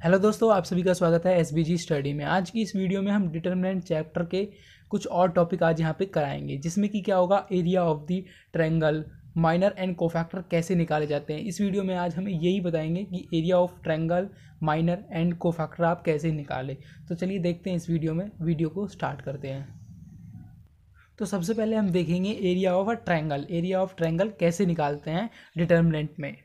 Hello दोस्तों, आप सभी का स्वागत है एसबीजी स्टडी में। आज की इस वीडियो में हम डिटर्मिनेंट चैप्टर के कुछ और टॉपिक आज यहाँ पे कराएँगे, जिसमें कि क्या होगा area of the triangle minor and cofactor कैसे निकाले जाते हैं। इस वीडियो में आज हमें यही बताएँगे कि area of triangle minor and cofactor आप कैसे निकालें। तो चलिए देखते हैं इस वीडियो में। वीडियो को स्टार्ट करते हैं। तो सबसे पहले हम देखेंगे area of a triangle area of triangle कैसे निकालते हैं डिटर्मिनेंट में?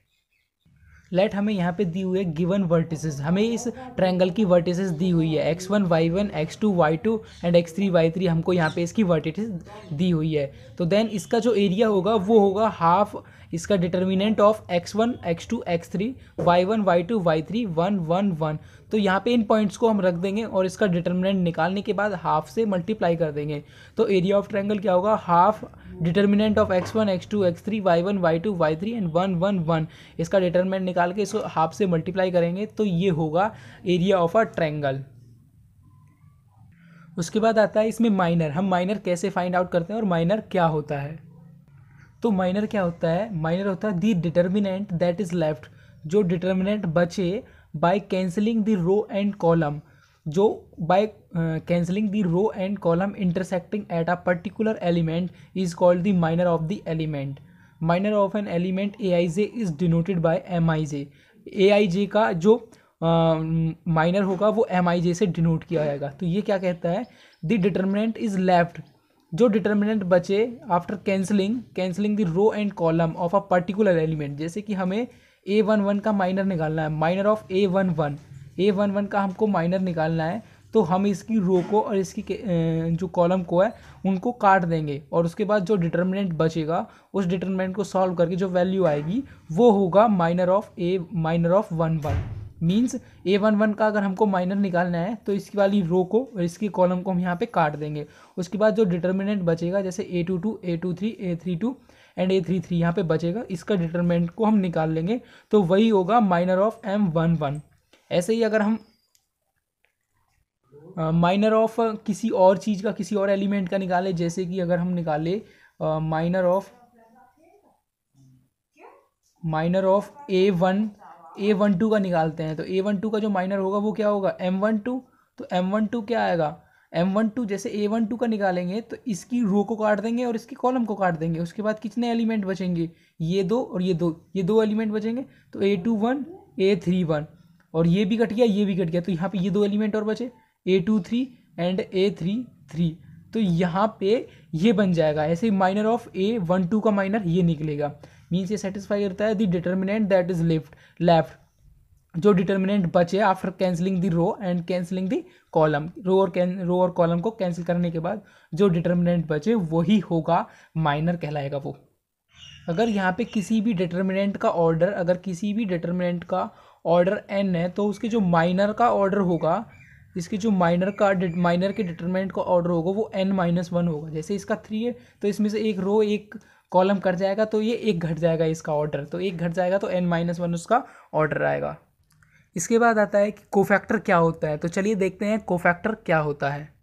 लेट हमें यहाँ पे दी हुई है गिवन वर्टिसेस हमें इस ट्रायंगल की वर्टिसेस दी हुई है। X one Y one X two Y two and X three Y three हमको यहाँ पे इसकी वर्टिसेस दी हुई है। तो देन इसका जो एरिया होगा, वो होगा हाफ़ इसका determinant of X one X two X three Y one Y two Y three one one one तो यहाँ पे इन पॉइंट्स को हम रख देंगे और इसका डिटर्मिनेंट निकालने के बाद हाफ़ से मल्टीप्लाई कर देंगे। तो एरिया ऑफ़ ट्रायंगल क्या होगा? Half determinant of X one X two X three Y one Y two Y three and one one one इसका डिटर्मिनेंट निकाल के इसको हाफ़ से मल्टीप्लाई करेंगे तो ये होगा एरिया ऑफ़ अ ट्रायंगल उसके बाद आता है इसमें माइनर हम माइनर कैसे फाइंड आउट करते हैं और माइनर क्या होता है? तो माइनर क्या होता है? माइनर होता है the determinant that is left जो डिटर्मिनेंट बचे by cancelling the row and column जो by cancelling the row and column intersecting at a particular element is called the minor of the element minor of an element A I J is denoted by M I J A I J का जो minor uh, होगा वो M आई जे से denote किया जाएगा। तो ये क्या कहता है? द डिटर्मिनेंट इज़ लेफ़्ट जो डिटर्मिनेंट बचे after cancelling cancelling the row and column of a particular element जैसे कि हमें ए वन वन का माइनर निकालना है। Minor of A one one A one one का हमको माइनर निकालना है तो हम इसकी रो को और इसकी जो कॉलम को है, उनको काट देंगे और उसके बाद जो डिटर्मिनेंट बचेगा, उस डिटर्मिनेंट को सॉल्व करके जो वैल्यू आएगी, वो होगा minor of A minor of one one means A one one का अगर हमको माइनर निकालना है तो इसकी वाली रो को और इसकी कॉलम को हम यहाँ पे काट देंगे। उसके बाद जो डिटर्मिनेंट बचेगा, जैसे A two two A two three A three two and A three three यहाँ पर बचेगा। इसका डिटर्मिनेंट को हम निकाल लेंगे तो वही होगा minor of M one one ऐसे ही अगर हम माइनर uh, ऑफ़ किसी और चीज़ का किसी और एलिमेंट का निकाले जैसे कि अगर हम निकाले minor of minor of A one A one two का निकालते हैं तो ए वन टू का जो माइनर होगा वो क्या होगा? एम वन टू तो एम वन टू क्या आएगा? एम वन टू जैसे ए वन टू का निकालेंगे तो इसकी रो को काट देंगे और इसकी कॉलम को काट देंगे। उसके बाद कितने एलिमेंट बचेंगे? ये दो और ये दो। ये दो एलिमेंट बचेंगे तो A two one A three one और ये भी कट गया, ये भी कट गया तो यहाँ पे ये दो एलिमेंट और बचे A two three and A three three तो यहाँ पे ये बन जाएगा, ऐसे minor of A one two का माइनर ये निकलेगा। मीन्स ये सेटिस्फाई करता है the determinant that is left left जो डिटर्मिनेंट बचे after cancelling the row and cancelling the column row और रो और कॉलम को कैंसिल करने के बाद जो डिटर्मिनेंट बचे वही होगा माइनर कहलाएगा वो। अगर यहाँ पे किसी भी डिटर्मिनेंट का ऑर्डर अगर किसी भी डिटर्मिनेंट का ऑर्डर एन है तो उसके जो माइनर का ऑर्डर होगा, इसके जो माइनर का माइनर के डिटर्मिनेंट का ऑर्डर होगा, वो एन माइनस वन होगा। जैसे इसका थ्री है तो इसमें से एक रो एक कॉलम कट जाएगा तो ये एक घट जाएगा इसका ऑर्डर तो एक घट जाएगा तो एन माइनस वन उसका ऑर्डर आएगा। इसके बाद आता है कि कोफैक्टर क्या होता है? तो चलिए देखते हैं कोफैक्टर क्या होता है।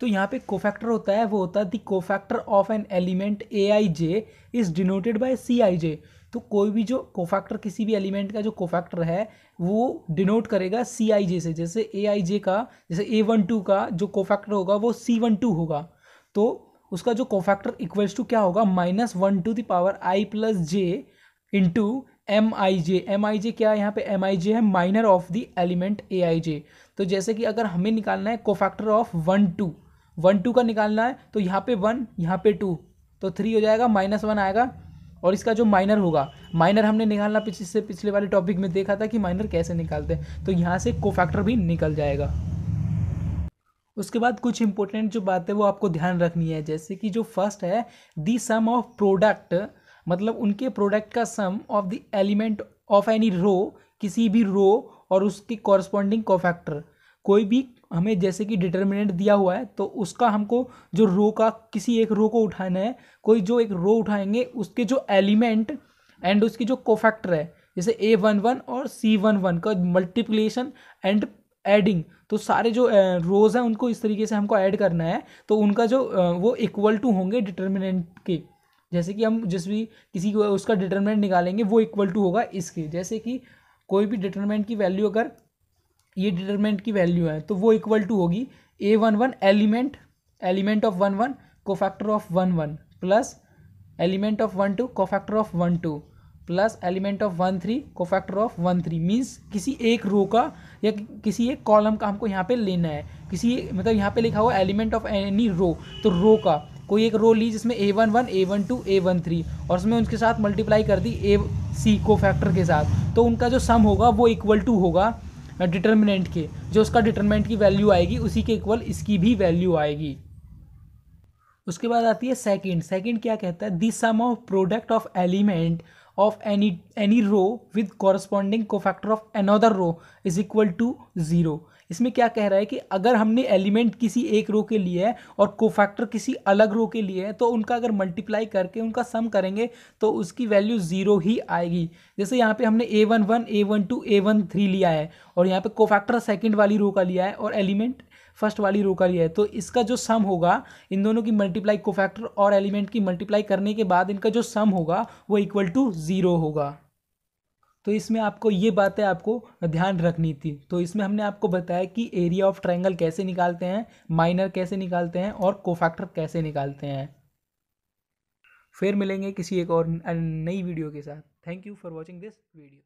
तो यहाँ पे कोफैक्टर होता है, वो होता है the cofactor of an element A I J is denoted by C I J तो कोई भी जो कोफैक्टर किसी भी एलिमेंट का जो कोफैक्टर है, वो डिनोट करेगा सी आई जे से। जैसे ए आई जे का, जैसे ए वन टू का जो कोफैक्टर होगा, वो सी वन टू होगा। तो उसका जो कोफैक्टर इक्वल्स टू क्या होगा? Minus one to the power I plus J into M I J M I J क्या है यहाँ पे? एम आई जे है minor of the element A I J तो जैसे कि अगर हमें निकालना है cofactor of one two one two का निकालना है तो यहाँ पे वन यहाँ पे टू तो थ्री हो जाएगा माइनस वन आएगा, और इसका जो माइनर होगा माइनर हमने निकालना पिछले से पिछले वाले टॉपिक में देखा था कि माइनर कैसे निकालते हैं तो यहाँ से कोफैक्टर भी निकल जाएगा। उसके बाद कुछ इंपॉर्टेंट जो बात है वो आपको ध्यान रखनी है, जैसे कि जो फ़र्स्ट है दी सम ऑफ़ प्रोडक्ट मतलब उनके प्रोडक्ट का sum of the element of any row किसी भी रो और उसकी कॉरस्पॉन्डिंग कोफैक्टर कोई भी हमें जैसे कि डिटर्मिनेंट दिया हुआ है तो उसका हमको जो रो का किसी एक रो को उठाना है, कोई जो एक रो उठाएँगे, उसके जो एलिमेंट एंड उसकी जो कोफैक्टर है, जैसे ए वन वन और सी वन वन का मल्टीप्लीकेशन एंड एडिंग तो सारे जो रोज हैं, उनको इस तरीके से हमको ऐड करना है तो उनका जो वो इक्वल टू होंगे डिटर्मिनेंट के। जैसे कि हम जिस भी किसी को उसका डिटर्मिनेंट निकालेंगे, वो इक्वल टू होगा इसके। जैसे कि कोई भी डिटर्मिनेंट की वैल्यू अगर ये डिटरमिनेंट की वैल्यू है तो वो इक्वल टू होगी a one one element element of one one cofactor of one one plus element of one two cofactor of one two plus element of one three cofactor of one three means किसी एक रो का या किसी एक column का हमको यहाँ पे लेना है। किसी मतलब यहाँ पे लिखा हुआ एलिमेंट ऑफ़ एनी रो तो रो का। कोई एक रो ली जिसमें a one one a one two a one three और उसमें उनके साथ मल्टीप्लाई कर दी ए सी को फैक्टर के साथ। तो उनका जो सम होगा वो इक्वल टू होगा डिटर्मिनेंट के। जो उसका डिटर्मिनेंट की वैल्यू आएगी, उसी के इक्वल इसकी भी वैल्यू आएगी। उसके बाद आती है सेकंड सेकंड क्या कहता है? This sum of product of element of any any row with corresponding cofactor of another row is equal to zero इसमें क्या कह रहा है कि अगर हमने एलिमेंट किसी एक रो के लिए है और कोफैक्टर किसी अलग रो के लिए है तो उनका अगर मल्टीप्लाई करके उनका सम करेंगे तो उसकी वैल्यू ज़ीरो ही आएगी। जैसे यहाँ पे हमने a one one a one two a one three लिया है और यहाँ पे कोफैक्टर सेकेंड वाली रो का लिया है और एलिमेंट फ़र्स्ट वाली रो का लिया है तो इसका जो सम होगा, इन दोनों की मल्टीप्लाई कोफैक्टर और एलिमेंट की मल्टीप्लाई करने के बाद इनका जो सम होगा, वो इक्वल टू ज़ीरो होगा। तो इसमें आपको ये बातें आपको ध्यान रखनी थी। तो इसमें हमने आपको बताया कि एरिया ऑफ़ ट्राइंगल कैसे निकालते हैं माइनर कैसे निकालते हैं और कोफैक्टर कैसे निकालते हैं। फिर मिलेंगे किसी एक और नई वीडियो के साथ। Thank you for watching this video